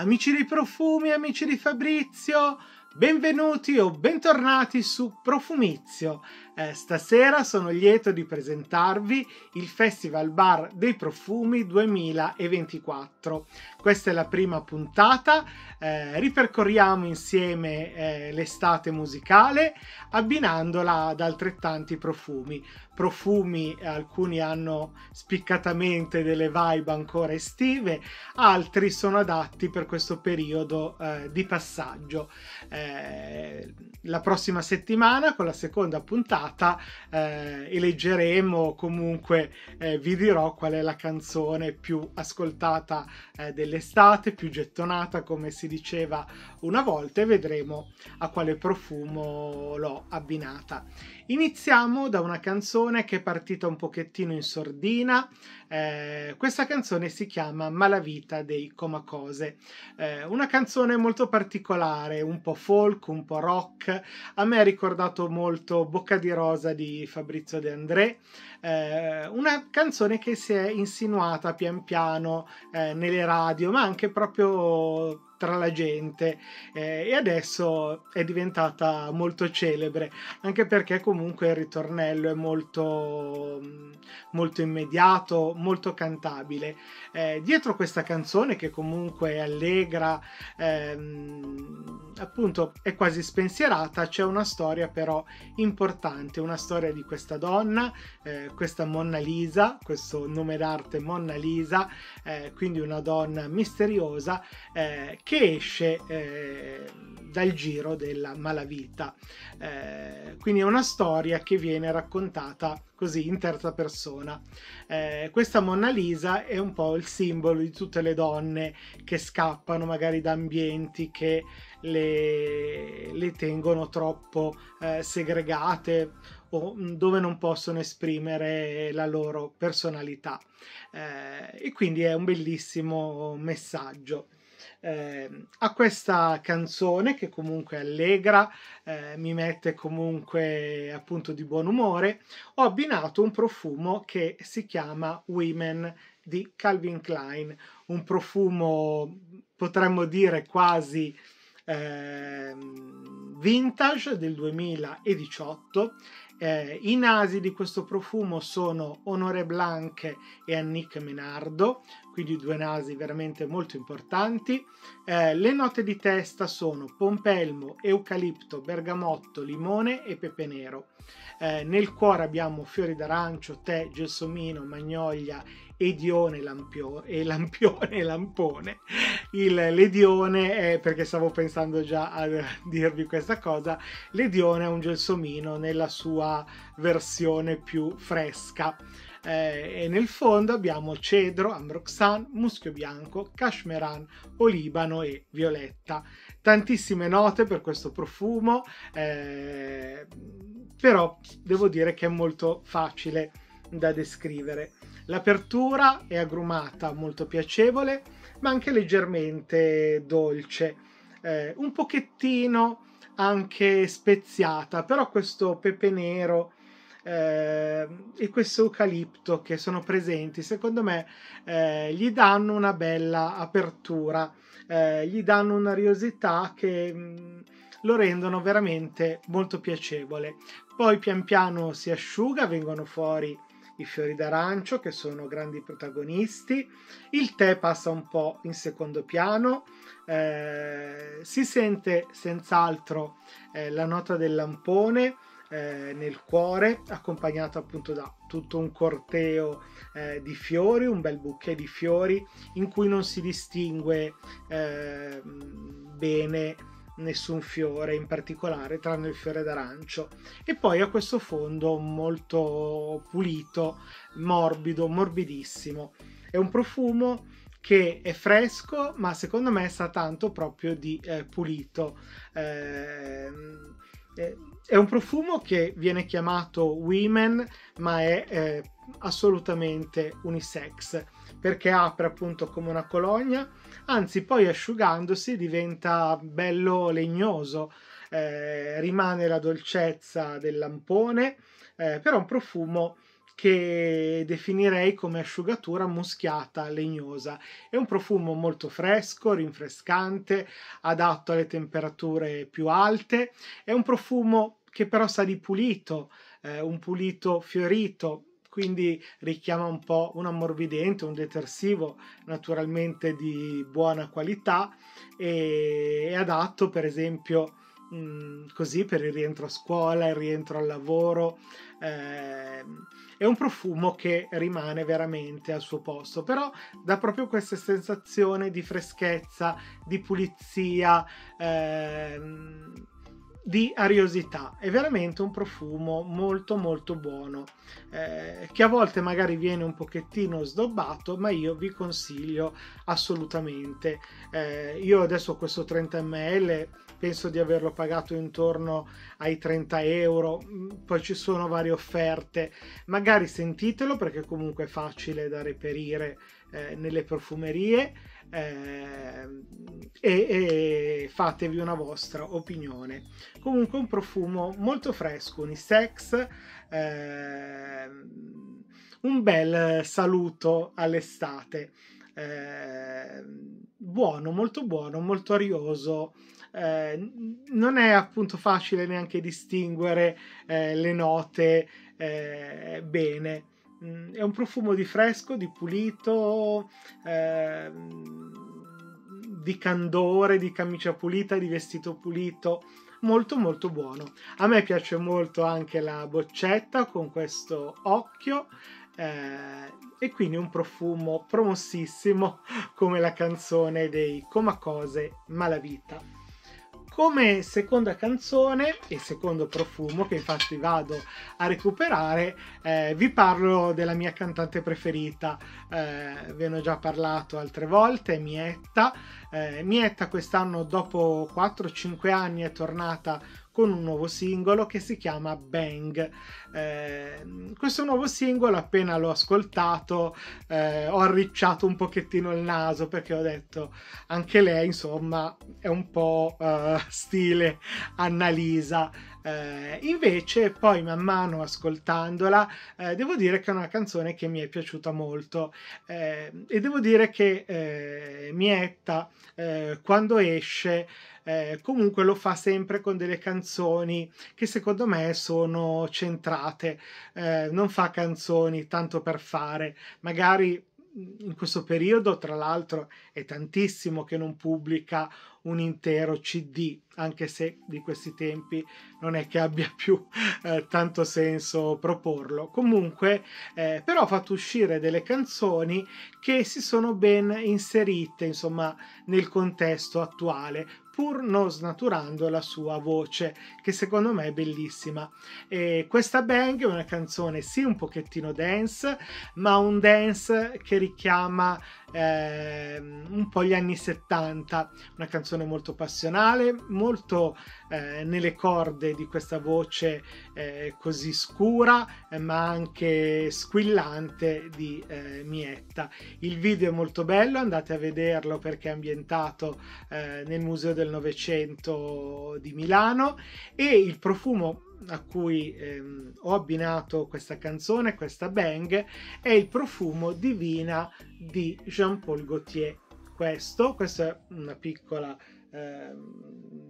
Amici dei profumi, amici di Fabrizio, benvenuti o bentornati su Profumizio. Eh, stasera sono lieto di presentarvi il Festival Bar dei Profumi 2024. Questa è la prima puntata, eh, ripercorriamo insieme eh, l'estate musicale abbinandola ad altrettanti profumi. Profumi, alcuni hanno spiccatamente delle vibe ancora estive, altri sono adatti per questo periodo eh, di passaggio. Eh, la prossima settimana con la seconda puntata eh, eleggeremo comunque eh, vi dirò qual è la canzone più ascoltata eh, dell'estate più gettonata come si diceva una volta e vedremo a quale profumo l'ho abbinata iniziamo da una canzone che è partita un pochettino in sordina. Eh, questa canzone si chiama Malavita dei Comacose, eh, una canzone molto particolare, un po' folk, un po' rock. A me ha ricordato molto Bocca di Rosa di Fabrizio De André, eh, una canzone che si è insinuata pian piano eh, nelle radio, ma anche proprio tra la gente eh, e adesso è diventata molto celebre anche perché comunque il ritornello è molto molto immediato molto cantabile. Eh, dietro questa canzone che comunque è allegra ehm, appunto è quasi spensierata c'è una storia però importante una storia di questa donna eh, questa Monna Lisa questo nome d'arte Monna Lisa eh, quindi una donna misteriosa eh, che esce eh, dal giro della malavita. Eh, quindi è una storia che viene raccontata così in terza persona. Eh, questa Monna Lisa è un po' il simbolo di tutte le donne che scappano magari da ambienti che le, le tengono troppo eh, segregate o dove non possono esprimere la loro personalità. Eh, e quindi è un bellissimo messaggio eh, a questa canzone che comunque allegra, eh, mi mette comunque appunto di buon umore, ho abbinato un profumo che si chiama Women di Calvin Klein, un profumo potremmo dire quasi eh, vintage del 2018 eh, I nasi di questo profumo sono Honore Blanc e Annick Menardo, quindi due nasi veramente molto importanti. Eh, le note di testa sono pompelmo, eucalipto, bergamotto, limone e pepe nero. Eh, nel cuore abbiamo fiori d'arancio, tè, gelsomino, magnolia Edione Lampio, e Lampione Lampone. Il, l'Edione è perché stavo pensando già a dirvi questa cosa. L'Edione è un gelsomino nella sua versione più fresca. Eh, e nel fondo abbiamo cedro, ambroxan, muschio bianco, cashmeran, olibano e violetta. Tantissime note per questo profumo, eh, però devo dire che è molto facile da descrivere. L'apertura è agrumata, molto piacevole, ma anche leggermente dolce, eh, un pochettino anche speziata, però questo pepe nero eh, e questo eucalipto che sono presenti, secondo me eh, gli danno una bella apertura, eh, gli danno un'ariosità che mh, lo rendono veramente molto piacevole. Poi pian piano si asciuga, vengono fuori i fiori d'arancio che sono grandi protagonisti, il tè passa un po' in secondo piano, eh, si sente senz'altro eh, la nota del lampone eh, nel cuore, accompagnato appunto da tutto un corteo eh, di fiori, un bel bouquet di fiori in cui non si distingue eh, bene nessun fiore in particolare tranne il fiore d'arancio. E poi ha questo fondo molto pulito morbido morbidissimo. È un profumo che è fresco ma secondo me sa tanto proprio di eh, pulito. Eh, è un profumo che viene chiamato women ma è eh, assolutamente unisex perché apre appunto come una colonia, anzi poi asciugandosi diventa bello legnoso, eh, rimane la dolcezza del lampone, eh, però un profumo che definirei come asciugatura muschiata legnosa. È un profumo molto fresco, rinfrescante, adatto alle temperature più alte. È un profumo che però sa di pulito, eh, un pulito fiorito, quindi richiama un po' un ammorbidente, un detersivo naturalmente di buona qualità e è adatto per esempio mh, così per il rientro a scuola, il rientro al lavoro. Eh, è un profumo che rimane veramente al suo posto, però dà proprio questa sensazione di freschezza, di pulizia. Ehm, di ariosità. È veramente un profumo molto molto buono eh, che a volte magari viene un pochettino sdobbato ma io vi consiglio assolutamente. Eh, io adesso questo 30 ml penso di averlo pagato intorno ai 30 euro mm, poi ci sono varie offerte. Magari sentitelo perché comunque è facile da reperire eh, nelle profumerie eh, e, e, fatevi una vostra opinione. Comunque un profumo molto fresco, unisex, eh, un bel saluto all'estate. Eh, buono, molto buono, molto arioso. Eh, non è appunto facile neanche distinguere eh, le note eh, bene Mm, è un profumo di fresco, di pulito, eh, di candore, di camicia pulita, di vestito pulito, molto molto buono. A me piace molto anche la boccetta con questo occhio eh, e quindi un profumo promossissimo come la canzone dei Comacose Malavita. Come seconda canzone e secondo profumo, che infatti vado a recuperare, eh, vi parlo della mia cantante preferita. Eh, ve ne ho già parlato altre volte, Mietta. Eh, Mietta quest'anno, dopo 4-5 anni, è tornata con un nuovo singolo che si chiama Bang. Eh, questo nuovo singolo, appena l'ho ascoltato, eh, ho arricciato un pochettino il naso perché ho detto anche lei, insomma, è un po' uh, stile Annalisa. Eh, invece, poi man mano ascoltandola, eh, devo dire che è una canzone che mi è piaciuta molto. Eh, e devo dire che eh, Mietta, eh, quando esce, eh, comunque lo fa sempre con delle canzoni che secondo me sono centrate, non fa canzoni tanto per fare, magari in questo periodo, tra l'altro, è tantissimo che non pubblica un intero CD, anche se di questi tempi non è che abbia più eh, tanto senso proporlo. Comunque, eh, però ha fatto uscire delle canzoni che si sono ben inserite, insomma, nel contesto attuale, pur non snaturando la sua voce, che secondo me è bellissima. E questa Bang è una canzone sì un pochettino dance, ma un dance che richiama eh, un po' gli anni 70, una canzone molto passionale, molto eh, nelle corde di questa voce eh, così scura, eh, ma anche squillante di eh, Mietta. Il video è molto bello, andate a vederlo perché è ambientato eh, nel Museo del Novecento di Milano e il profumo a cui ehm, ho abbinato questa canzone, questa bang, è il profumo Divina di Jean-Paul Gaultier. Questo, questa è una piccola eh,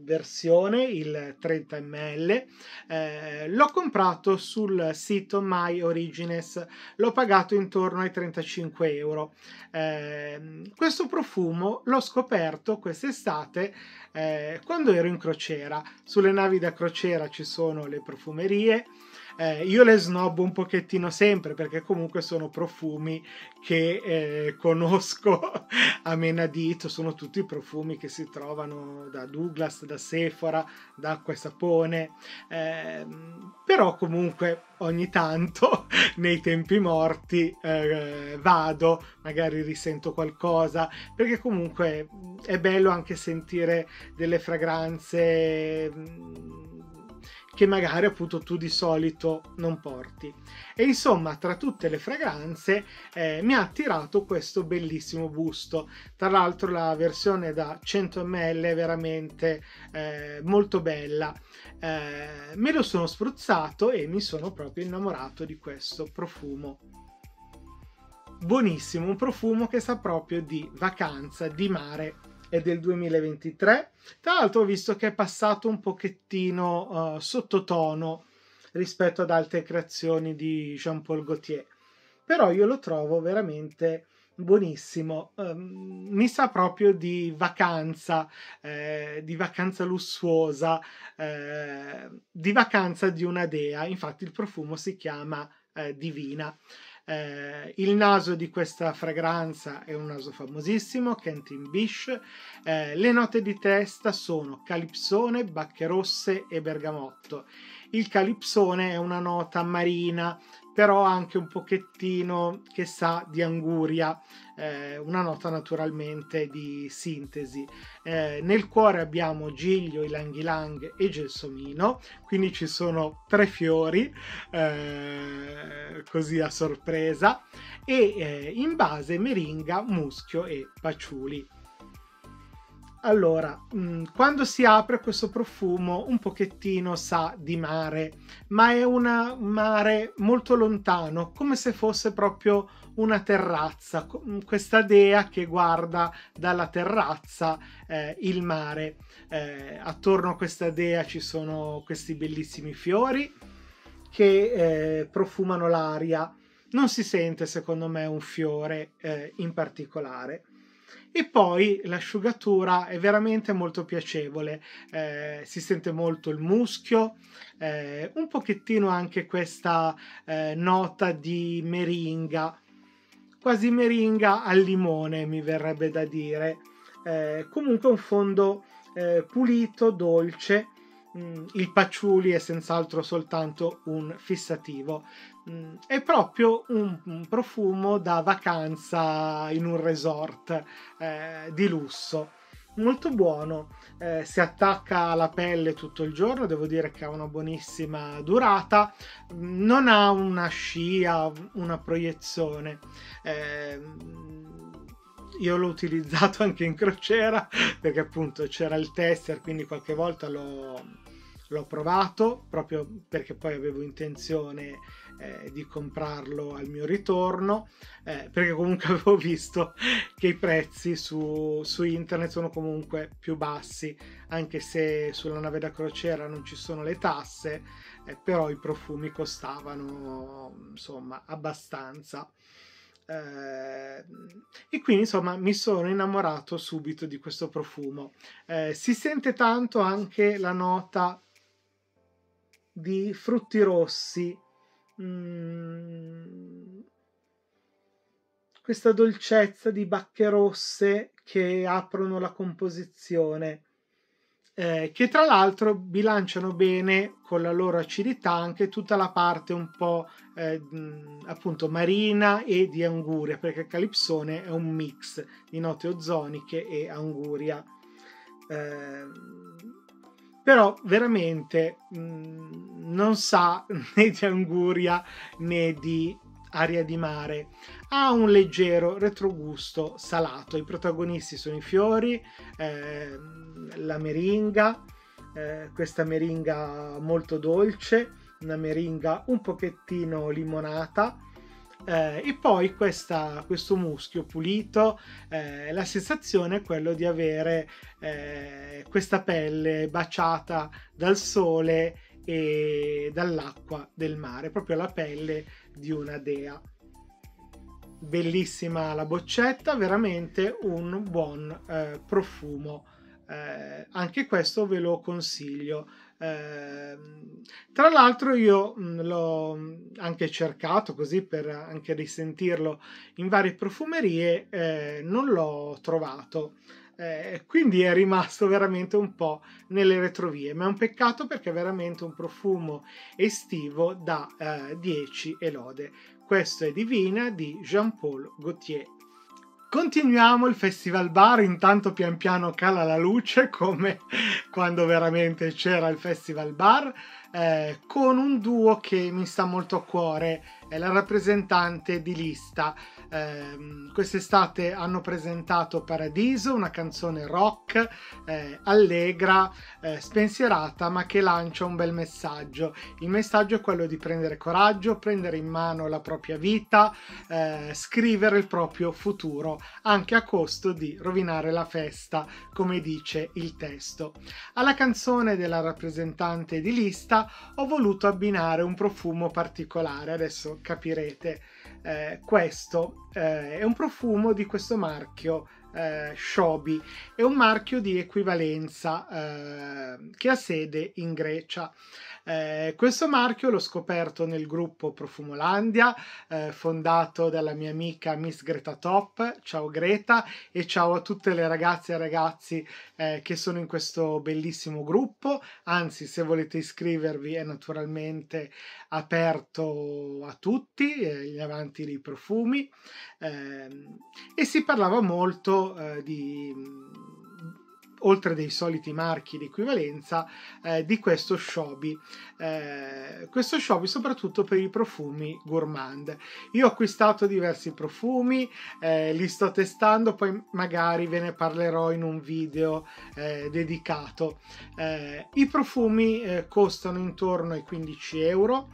versione, il 30 ml. Eh, l'ho comprato sul sito My Origines, l'ho pagato intorno ai 35 euro. Eh, questo profumo l'ho scoperto quest'estate eh, quando ero in crociera. Sulle navi da crociera ci sono le profumerie eh, io le snobbo un pochettino sempre perché comunque sono profumi che eh, conosco a menadito, sono tutti profumi che si trovano da Douglas, da Sephora, da acqua e sapone, eh, però comunque ogni tanto nei tempi morti eh, vado, magari risento qualcosa, perché comunque è bello anche sentire delle fragranze che magari appunto tu di solito non porti. E insomma, tra tutte le fragranze eh, mi ha attirato questo bellissimo busto. Tra l'altro la versione da 100 ml è veramente eh, molto bella. Eh, me lo sono spruzzato e mi sono proprio innamorato di questo profumo. Buonissimo, un profumo che sa proprio di vacanza, di mare è del 2023. Tra l'altro ho visto che è passato un pochettino uh, sottotono rispetto ad altre creazioni di Jean-Paul Gaultier. Però io lo trovo veramente buonissimo. Um, mi sa proprio di vacanza, eh, di vacanza lussuosa, eh, di vacanza di una dea. Infatti il profumo si chiama eh, Divina. Eh, il naso di questa fragranza è un naso famosissimo, Kentin Bish. Eh, le note di testa sono calipsone, bacche rosse e bergamotto. Il calipsone è una nota marina, però anche un pochettino che sa di anguria, eh, una nota naturalmente di sintesi. Eh, nel cuore abbiamo giglio, ilang ilang e gelsomino, quindi ci sono tre fiori, eh, così a sorpresa, e eh, in base meringa, muschio e paciuli. Allora, mm, quando si apre questo profumo un pochettino sa di mare, ma è un mare molto lontano, come se fosse proprio una terrazza, mm, questa dea che guarda dalla terrazza eh, il mare. Eh, attorno a questa dea ci sono questi bellissimi fiori che eh, profumano l'aria. Non si sente secondo me un fiore eh, in particolare e poi l'asciugatura è veramente molto piacevole, eh, si sente molto il muschio, eh, un pochettino anche questa eh, nota di meringa, quasi meringa al limone mi verrebbe da dire, eh, comunque un fondo eh, pulito, dolce, il patchouli è senz'altro soltanto un fissativo. Mm, è proprio un, un, profumo da vacanza in un resort eh, di lusso. Molto buono, eh, si attacca alla pelle tutto il giorno, devo dire che ha una buonissima durata, non ha una scia, una proiezione. Eh, io l'ho utilizzato anche in crociera perché appunto c'era il tester, quindi qualche volta l'ho, l'ho provato proprio perché poi avevo intenzione eh, di comprarlo al mio ritorno eh, perché comunque avevo visto che i prezzi su, su, internet sono comunque più bassi anche se sulla nave da crociera non ci sono le tasse eh, però i profumi costavano insomma abbastanza eh, e quindi insomma mi sono innamorato subito di questo profumo. Eh, si sente tanto anche la nota di frutti rossi. Mm, questa dolcezza di bacche rosse che aprono la composizione eh, che tra l'altro bilanciano bene con la loro acidità anche tutta la parte un po' eh, appunto marina e di anguria perché calipsone è un mix di note ozoniche e anguria. Eh, però veramente mh, non sa né di anguria né di aria di mare. Ha un leggero retrogusto salato. I protagonisti sono i fiori, eh, la meringa, eh, questa meringa molto dolce, una meringa un pochettino limonata eh, e poi questa, questo muschio pulito, eh, la sensazione è quello di avere eh, questa pelle baciata dal sole e dall'acqua del mare, proprio la pelle di una dea. Bellissima la boccetta, veramente un buon eh, profumo. Eh, anche questo ve lo consiglio. Eh, tra l'altro io mm, l'ho anche cercato così per anche risentirlo in varie profumerie, eh, non l'ho trovato. Eh, quindi è rimasto veramente un po' nelle retrovie, ma è un peccato perché è veramente un profumo estivo da 10 eh, e lode. Questo è Divina di Jean-Paul Gaultier. Continuiamo il festival bar, intanto pian piano cala la luce come quando veramente c'era il festival bar. eh, con un duo che mi sta molto a cuore, è la rappresentante di lista. Eh, quest'estate hanno presentato Paradiso, una canzone rock, eh, allegra, eh, spensierata, ma che lancia un bel messaggio. Il messaggio è quello di prendere coraggio, prendere in mano la propria vita, eh, scrivere il proprio futuro, anche a costo di rovinare la festa, come dice il testo. Alla canzone della rappresentante di lista ho voluto abbinare un profumo particolare, adesso capirete eh, questo eh, è un profumo di questo marchio eh, Shobi, è un marchio di equivalenza eh, che ha sede in Grecia. Eh, questo marchio l'ho scoperto nel gruppo Profumolandia, eh, fondato dalla mia amica Miss Greta Top. Ciao Greta e ciao a tutte le ragazze e ragazzi eh, che sono in questo bellissimo gruppo. Anzi, se volete iscrivervi è naturalmente aperto a tutti, eh, gli avanti dei profumi. Ehm, e si parlava molto eh, di oltre dei soliti marchi di equivalenza, eh, di questo Shobi. Eh, questo Shobi soprattutto per i profumi gourmand. Io ho acquistato diversi profumi, eh, li sto testando, poi magari ve ne parlerò in un video eh, dedicato. Eh, I profumi eh, costano intorno ai 15 euro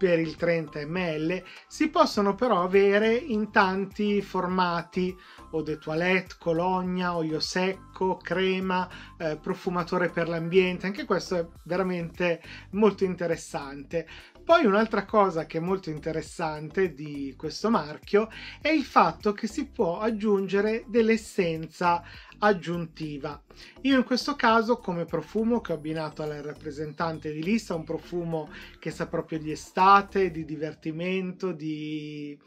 per il 30 ml si possono però avere in tanti formati eau de toilette, cologna, olio secco, crema, eh, profumatore per l'ambiente, anche questo è veramente molto interessante. Poi un'altra cosa che è molto interessante di questo marchio è il fatto che si può aggiungere dell'essenza aggiuntiva. Io in questo caso come profumo che ho abbinato alla rappresentante di lista, un profumo che sa proprio di estate, di divertimento, di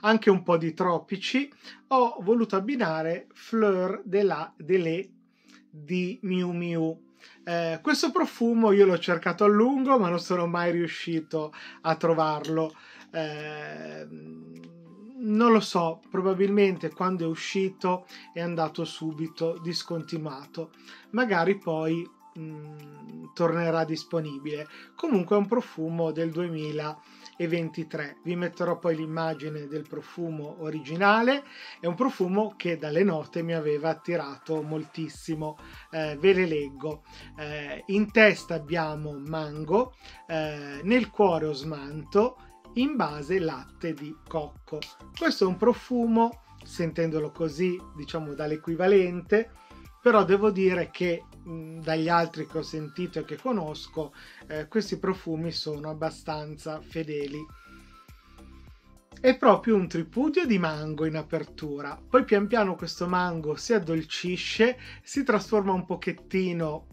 anche un po' di tropici, ho voluto abbinare Fleur de la Delay di Miu Miu eh, questo profumo io l'ho cercato a lungo, ma non sono mai riuscito a trovarlo. Eh, non lo so, probabilmente quando è uscito è andato subito discontinuato. Magari poi mh, mm, tornerà disponibile. Comunque è un profumo del 2000 e 23. Vi metterò poi l'immagine del profumo originale, è un profumo che dalle note mi aveva attirato moltissimo, eh, ve le leggo. Eh, in testa abbiamo mango, eh, nel cuore osmanto, in base latte di cocco. Questo è un profumo, sentendolo così, diciamo dall'equivalente, però devo dire che mh, dagli altri che ho sentito e che conosco eh, questi profumi sono abbastanza fedeli è proprio un tripudio di mango in apertura poi pian piano questo mango si addolcisce si trasforma un pochettino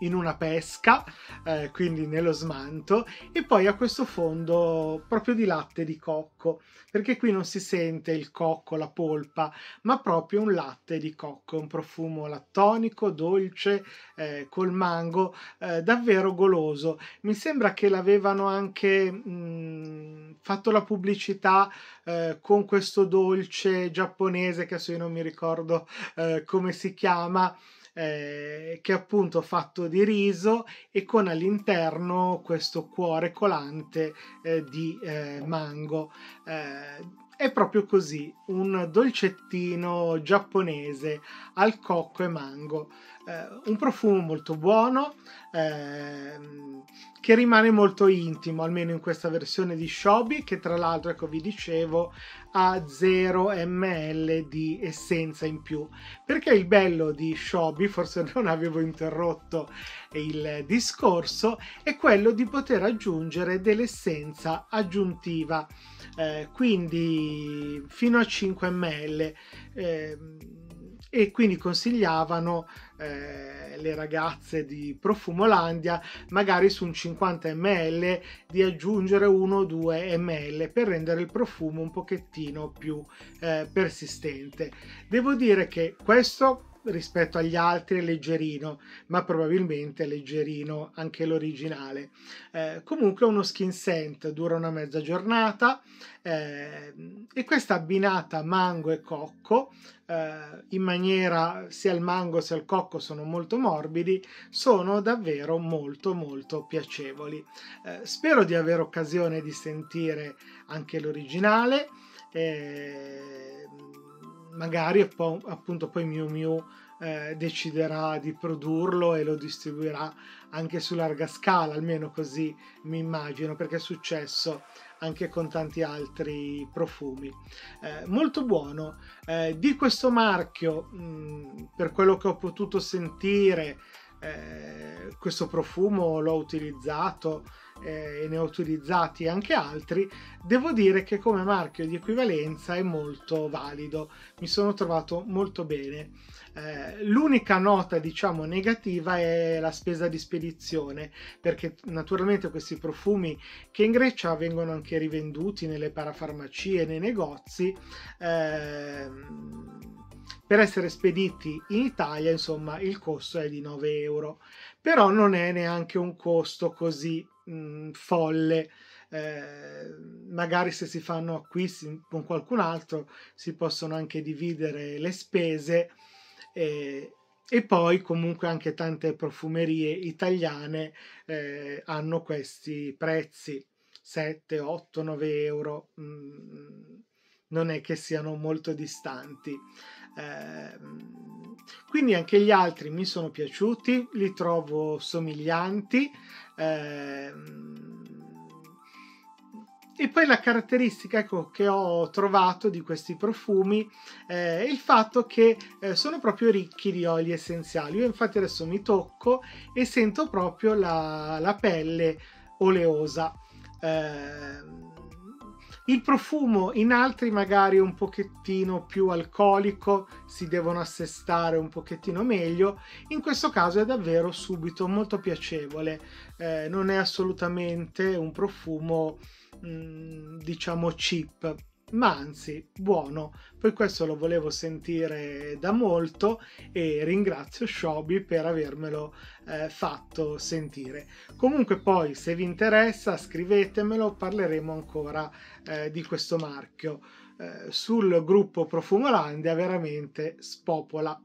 in una pesca, eh, quindi nello smanto, e poi ha questo fondo proprio di latte di cocco, perché qui non si sente il cocco, la polpa, ma proprio un latte di cocco, un profumo lattonico, dolce, eh, col mango, eh, davvero goloso. Mi sembra che l'avevano anche mh, fatto la pubblicità eh, con questo dolce giapponese, che adesso io non mi ricordo eh, come si chiama, eh, che è appunto fatto di riso e con all'interno questo cuore colante eh, di eh, mango. Eh, è proprio così, un dolcettino giapponese al cocco e mango. Eh, un profumo molto buono eh, che rimane molto intimo, almeno in questa versione di Shobi, che tra l'altro, ecco vi dicevo, ha 0 ml di essenza in più. Perché il bello di Shobi, forse non avevo interrotto il discorso, è quello di poter aggiungere dell'essenza aggiuntiva, eh, quindi fino a 5 ml. Eh, e quindi consigliavano eh, le ragazze di Profumolandia magari su un 50 ml di aggiungere 1 o 2 ml per rendere il profumo un pochettino più eh, persistente. Devo dire che questo rispetto agli altri è leggerino, ma probabilmente è leggerino anche l'originale. Eh, comunque uno skin scent dura una mezza giornata eh, e questa abbinata mango e cocco eh, in maniera sia il mango sia il cocco sono molto morbidi, sono davvero molto molto piacevoli. Eh, spero di avere occasione di sentire anche l'originale. Magari appunto poi Miu Miu eh, deciderà di produrlo e lo distribuirà anche su larga scala, almeno così mi immagino, perché è successo anche con tanti altri profumi. Eh, molto buono. Eh, di questo marchio, mh, mm, per quello che ho potuto sentire, eh, questo profumo l'ho utilizzato eh, e ne ho utilizzati anche altri, devo dire che come marchio di equivalenza è molto valido, mi sono trovato molto bene. Eh, l'unica nota diciamo negativa è la spesa di spedizione perché naturalmente questi profumi che in Grecia vengono anche rivenduti nelle parafarmacie nei negozi eh, per essere spediti in Italia insomma il costo è di 9 euro però non è neanche un costo così mh, folle. Eh, magari se si fanno acquisti con qualcun altro si possono anche dividere le spese eh, e poi comunque anche tante profumerie italiane eh, hanno questi prezzi 7, 8, 9 euro mm, non è che siano molto distanti eh, quindi anche gli altri mi sono piaciuti li trovo somiglianti eh, e poi la caratteristica ecco, che ho trovato di questi profumi eh, è il fatto che eh, sono proprio ricchi di oli essenziali. Io infatti adesso mi tocco e sento proprio la, la pelle oleosa. Eh, il profumo in altri magari un pochettino più alcolico, si devono assestare un pochettino meglio, in questo caso è davvero subito molto piacevole, eh, non è assolutamente un profumo mh, mm, diciamo cheap ma anzi buono. Poi questo lo volevo sentire da molto e ringrazio Shobi per avermelo eh, fatto sentire. Comunque poi se vi interessa scrivetemelo, parleremo ancora eh, di questo marchio. Eh, sul gruppo Profumolandia veramente spopola.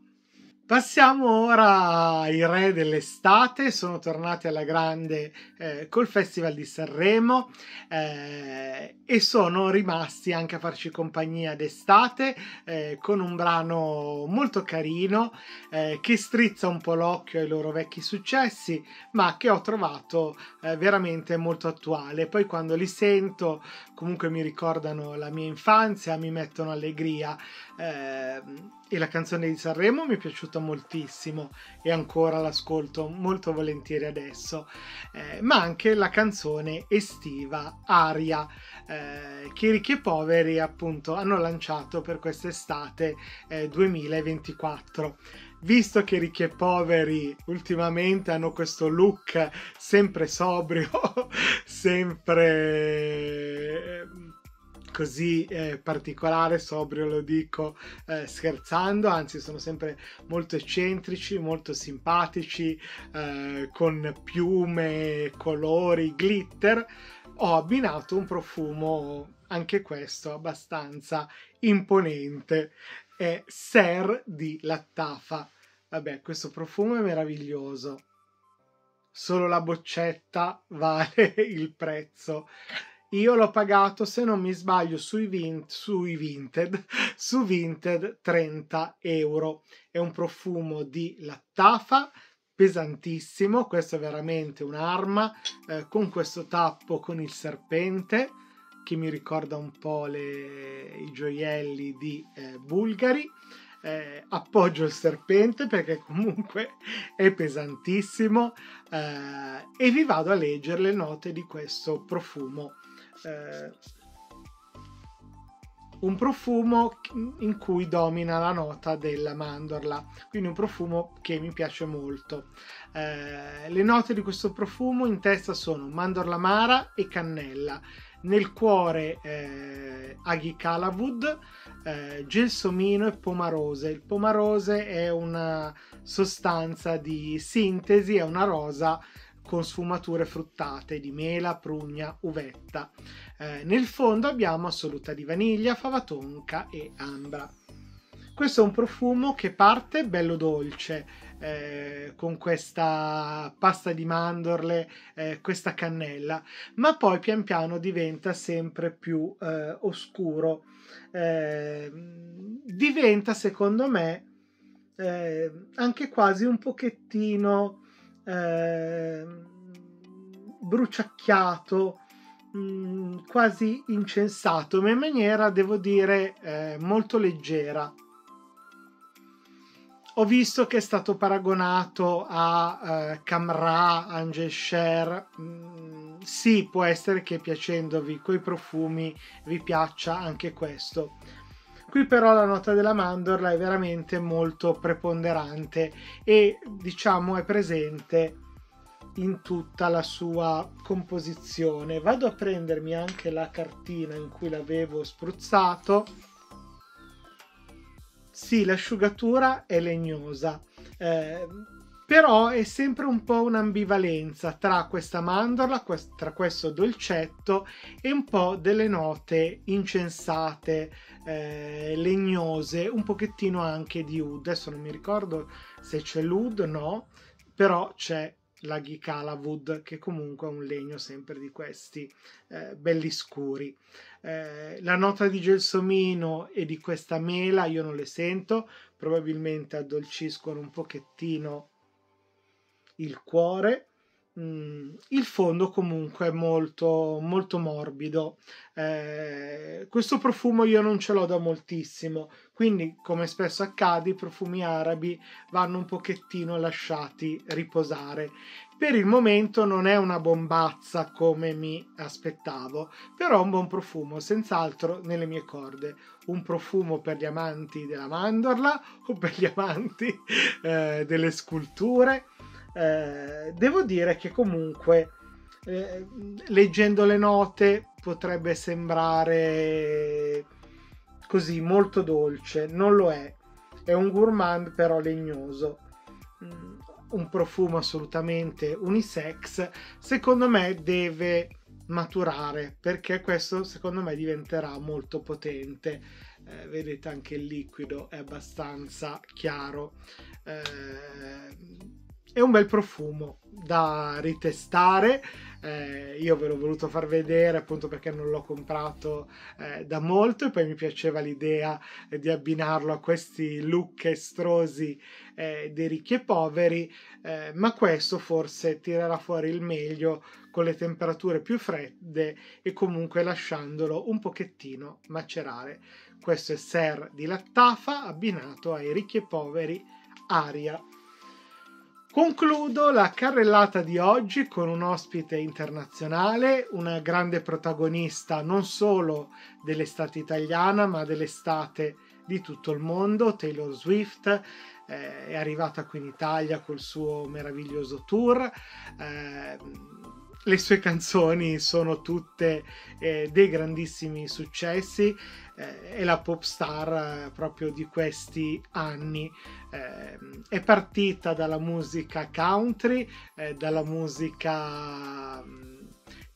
Passiamo ora ai re dell'estate, sono tornati alla grande eh, col Festival di Sanremo eh, e sono rimasti anche a farci compagnia d'estate eh, con un brano molto carino eh, che strizza un po' l'occhio ai loro vecchi successi ma che ho trovato eh, veramente molto attuale. Poi quando li sento comunque mi ricordano la mia infanzia, mi mettono allegria eh, e la canzone di Sanremo mi è piaciuta moltissimo e ancora l'ascolto molto volentieri adesso, eh, ma anche la canzone estiva Aria eh, che i ricchi e poveri appunto hanno lanciato per quest'estate eh, 2024 visto che ricchi e poveri ultimamente hanno questo look sempre sobrio, sempre così eh, particolare, sobrio lo dico eh, scherzando, anzi sono sempre molto eccentrici, molto simpatici, eh, con piume, colori, glitter. Ho abbinato un profumo, anche questo, abbastanza imponente, è Ser di Lattafa. Vabbè, questo profumo è meraviglioso. Solo la boccetta vale il prezzo io l'ho pagato, se non mi sbaglio, sui, Vin- sui Vinted, su Vinted 30 euro. È un profumo di lattafa pesantissimo, questo è veramente un'arma, eh, con questo tappo con il serpente, che mi ricorda un po' le, i gioielli di eh, Bulgari. Eh, appoggio il serpente perché comunque è pesantissimo eh, e vi vado a leggere le note di questo profumo eh, un profumo in cui domina la nota della mandorla, quindi un profumo che mi piace molto. Eh, le note di questo profumo in testa sono mandorla amara e cannella. nel cuore eh, Aghi Calavud, eh, gelsomino e pomarose. Il pomarose è una sostanza di sintesi, è una rosa con sfumature fruttate di mela, prugna, uvetta. Eh, nel fondo abbiamo assoluta di vaniglia, fava tonka e ambra. Questo è un profumo che parte bello dolce, eh, con questa pasta di mandorle, eh, questa cannella, ma poi pian piano diventa sempre più eh, oscuro. Eh, diventa, secondo me, eh, anche quasi un pochettino bruciacchiato, mh, mm, quasi incensato, ma in maniera, devo dire, molto leggera ho visto che è stato paragonato a uh, Camra, Angel Share. Mm, sì, può essere che piacendovi quei profumi vi piaccia anche questo. Qui però la nota della mandorla è veramente molto preponderante e diciamo è presente in tutta la sua composizione. Vado a prendermi anche la cartina in cui l'avevo spruzzato sì, l'asciugatura è legnosa, eh, però è sempre un po' un'ambivalenza tra questa mandorla, tra questo dolcetto e un po' delle note incensate, eh, legnose, un pochettino anche di oud. Adesso non mi ricordo se c'è l'oud, no, però c'è la Ghicala Wood, che comunque è un legno sempre di questi eh, belli scuri. Eh, la nota di gelsomino e di questa mela io non le sento, probabilmente addolciscono un pochettino il cuore. Mm, il fondo comunque è molto, molto morbido. Eh, questo profumo io non ce l'ho da moltissimo, quindi come spesso accade i profumi arabi vanno un pochettino lasciati riposare. Per il momento non è una bombazza come mi aspettavo, però un buon profumo, senz'altro nelle mie corde. Un profumo per gli amanti della mandorla o per gli amanti eh, delle sculture eh, devo dire che comunque eh, leggendo le note potrebbe sembrare così molto dolce, non lo è. È un gourmand però legnoso. Mm, un profumo assolutamente unisex. Secondo me deve maturare perché questo secondo me diventerà molto potente. Eh, vedete anche il liquido è abbastanza chiaro. Eh, è un bel profumo da ritestare. Eh, io ve l'ho voluto far vedere appunto perché non l'ho comprato eh, da molto e poi mi piaceva l'idea eh, di abbinarlo a questi look estrosi eh, dei ricchi e poveri, eh, ma questo forse tirerà fuori il meglio con le temperature più fredde e comunque lasciandolo un pochettino macerare. Questo è Ser di Lattafa abbinato ai ricchi e poveri Aria Concludo la carrellata di oggi con un ospite internazionale, una grande protagonista non solo dell'estate italiana, ma dell'estate di tutto il mondo, Taylor Swift. Eh, è arrivata qui in Italia col suo meraviglioso tour. Eh, le sue canzoni sono tutte eh, dei grandissimi successi eh, è la pop star eh, proprio di questi anni eh, è partita dalla musica country eh, dalla musica mm,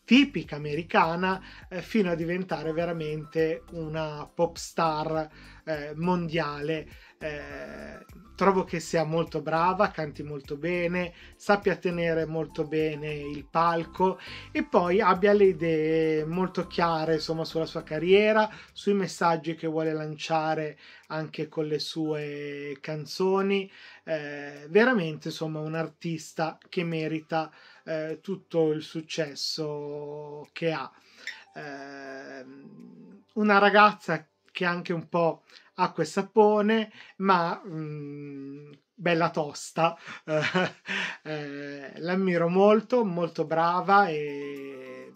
tipica americana eh, fino a diventare veramente una pop star eh, mondiale. Eh, trovo che sia molto brava, canti molto bene, sappia tenere molto bene il palco e poi abbia le idee molto chiare insomma sulla sua carriera, sui messaggi che vuole lanciare anche con le sue canzoni. Eh, veramente insomma un artista che merita eh, tutto il successo che ha. Eh, una ragazza che anche un po' acqua e sapone, ma mh, mm, bella tosta. eh, l'ammiro molto, molto brava e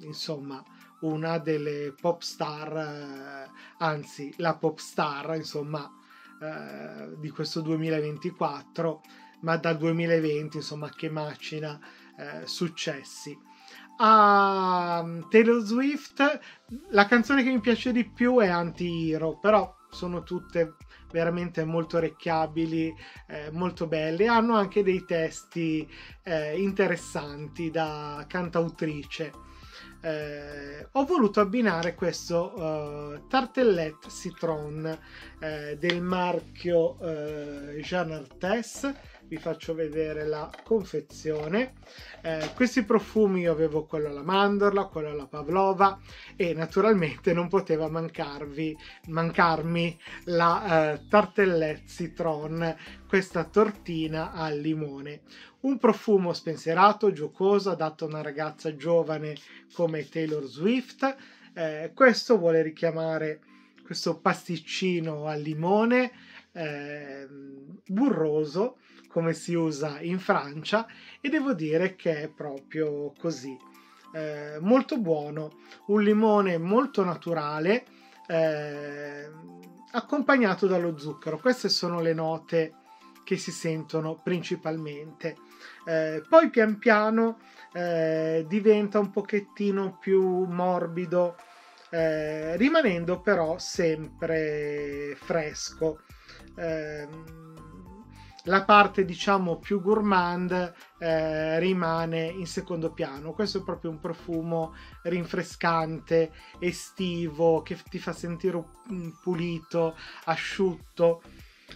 insomma una delle pop star, eh, anzi la pop star, insomma, eh, di questo 2024, ma dal 2020, insomma, che macina eh, successi. a mm, Taylor Swift la canzone che mi piace di più è Anti-Hero, però sono tutte veramente molto orecchiabili, eh, molto belle. Hanno anche dei testi eh, interessanti da cantautrice. Eh, ho voluto abbinare questo uh, tartellet citron eh, del marchio uh, Jean Artes vi faccio vedere la confezione. Eh, questi profumi io avevo quello alla mandorla, quello alla pavlova e naturalmente non poteva mancarvi, mancarmi la eh, tartellette citron, questa tortina al limone. Un profumo spensierato, giocoso, adatto a una ragazza giovane come Taylor Swift. Eh, questo vuole richiamare questo pasticcino al limone eh, burroso come si usa in Francia e devo dire che è proprio così. Eh, molto buono, un limone molto naturale eh, accompagnato dallo zucchero. Queste sono le note che si sentono principalmente. Eh, poi pian piano eh, diventa un pochettino più morbido, eh, rimanendo però sempre fresco. La parte diciamo più gourmand eh, rimane in secondo piano. Questo è proprio un profumo rinfrescante, estivo, che ti fa sentire pulito, asciutto.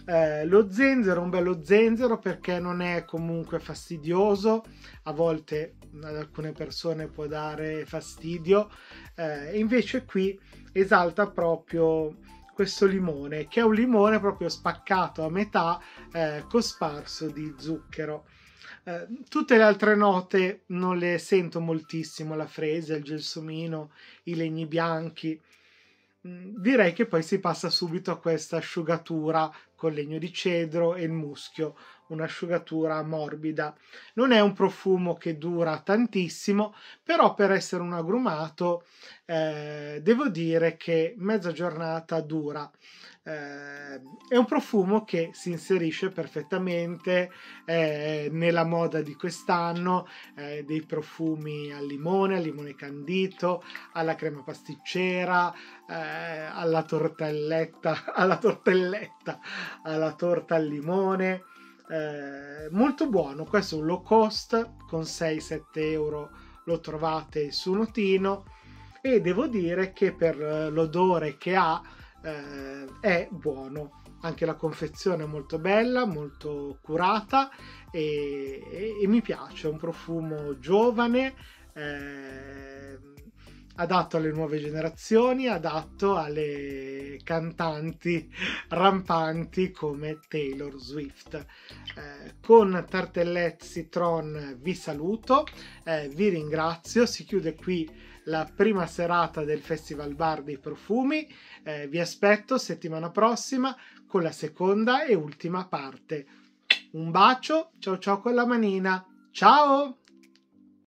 Eh, lo zenzero, un bello zenzero perché non è comunque fastidioso, a volte ad alcune persone può dare fastidio, eh, invece qui esalta proprio questo limone, che è un limone proprio spaccato a metà, eh, cosparso di zucchero. Eh, tutte le altre note non le sento moltissimo, la fresa, il gelsomino, i legni bianchi. Mm, direi che poi si passa subito a questa asciugatura con legno di cedro e il muschio, un'asciugatura morbida. Non è un profumo che dura tantissimo, però per essere un agrumato eh, devo dire che mezza giornata dura. Eh, è un profumo che si inserisce perfettamente eh, nella moda di quest'anno, eh, dei profumi al limone, al limone candito, alla crema pasticcera, eh, alla tortelletta, alla tortelletta, alla torta al limone. Eh, molto buono, questo è un low cost con 6-7 euro lo trovate su Notino. E devo dire che per l'odore che ha eh, è buono. Anche la confezione è molto bella molto curata e, e, e mi piace. È un profumo giovane eh, adatto alle nuove generazioni, adatto alle cantanti rampanti come Taylor Swift. Eh, con Tartellet Citron vi saluto, eh, vi ringrazio, si chiude qui la prima serata del Festival Bar dei Profumi. Eh, vi aspetto settimana prossima con la seconda e ultima parte. Un bacio, ciao ciao con la manina, ciao!